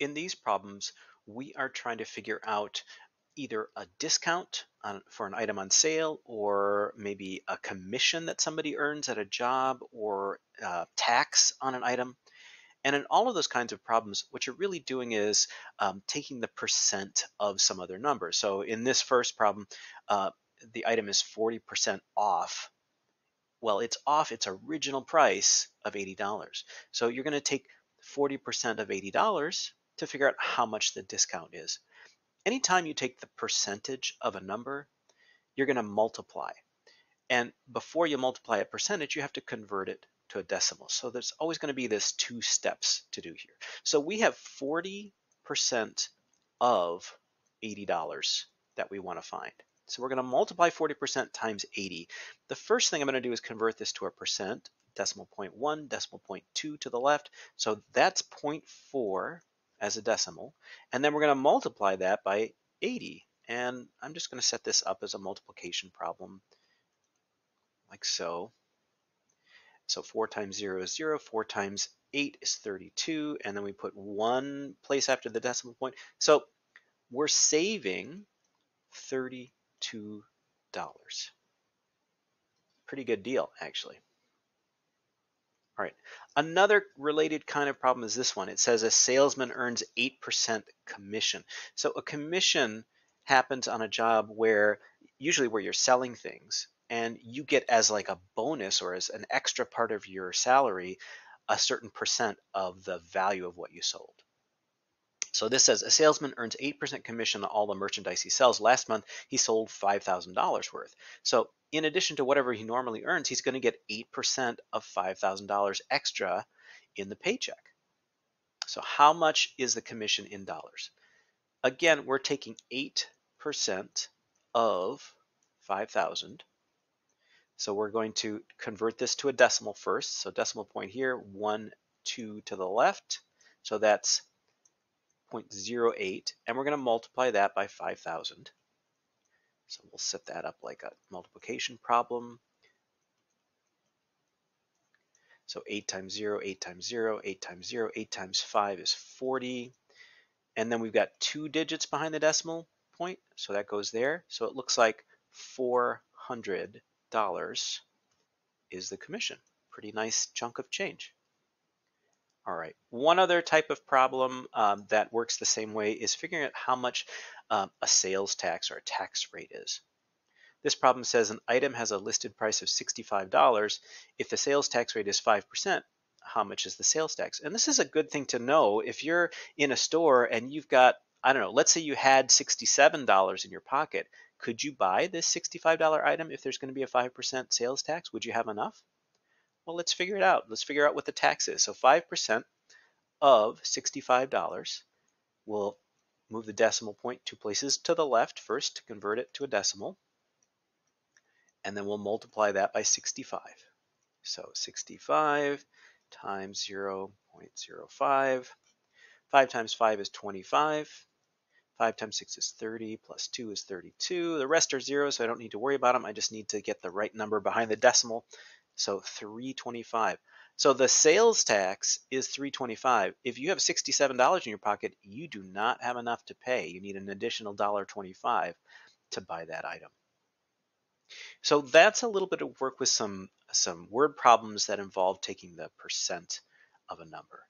In these problems, we are trying to figure out either a discount on, for an item on sale or maybe a commission that somebody earns at a job or uh, tax on an item. And in all of those kinds of problems, what you're really doing is um, taking the percent of some other number. So in this first problem, uh, the item is 40% off. Well, it's off its original price of $80. So you're going to take 40% of $80 to figure out how much the discount is. Anytime you take the percentage of a number, you're going to multiply. And before you multiply a percentage, you have to convert it to a decimal. So there's always going to be this two steps to do here. So we have 40% of $80 that we want to find. So we're going to multiply 40% times 80. The first thing I'm going to do is convert this to a percent, decimal point 1, decimal point 2 to the left. So that's 0.4 as a decimal. And then we're going to multiply that by 80. And I'm just going to set this up as a multiplication problem like so. So 4 times 0 is 0, 4 times 8 is 32, and then we put one place after the decimal point. So we're saving 32 dollars. Pretty good deal, actually. All right, another related kind of problem is this one. It says a salesman earns 8% commission. So a commission happens on a job where, usually where you're selling things, and you get as like a bonus or as an extra part of your salary, a certain percent of the value of what you sold. So this says a salesman earns 8% commission on all the merchandise he sells. Last month, he sold $5,000 worth. So in addition to whatever he normally earns, he's going to get 8% of $5,000 extra in the paycheck. So how much is the commission in dollars? Again, we're taking 8% of 5,000. So we're going to convert this to a decimal first. So decimal point here, 1, 2 to the left. So that's 0.08, and we're going to multiply that by 5,000. So we'll set that up like a multiplication problem. So 8 times 0, 8 times 0, 8 times 0, 8 times 5 is 40. And then we've got two digits behind the decimal point, so that goes there. So it looks like $400 is the commission. Pretty nice chunk of change. All right, one other type of problem um, that works the same way is figuring out how much um, a sales tax or a tax rate is. This problem says an item has a listed price of $65. If the sales tax rate is 5%, how much is the sales tax? And this is a good thing to know if you're in a store and you've got, I don't know, let's say you had $67 in your pocket. Could you buy this $65 item if there's going to be a 5% sales tax? Would you have enough? Well, let's figure it out. Let's figure out what the tax is. So 5% of $65 will move the decimal point two places to the left first to convert it to a decimal. And then we'll multiply that by 65. So 65 times 0 0.05. 5 times 5 is 25. 5 times 6 is 30, plus 2 is 32. The rest are zeros, so I don't need to worry about them. I just need to get the right number behind the decimal. So 325. So the sales tax is 325. If you have $67 in your pocket, you do not have enough to pay. You need an additional $1.25 to buy that item. So that's a little bit of work with some, some word problems that involve taking the percent of a number.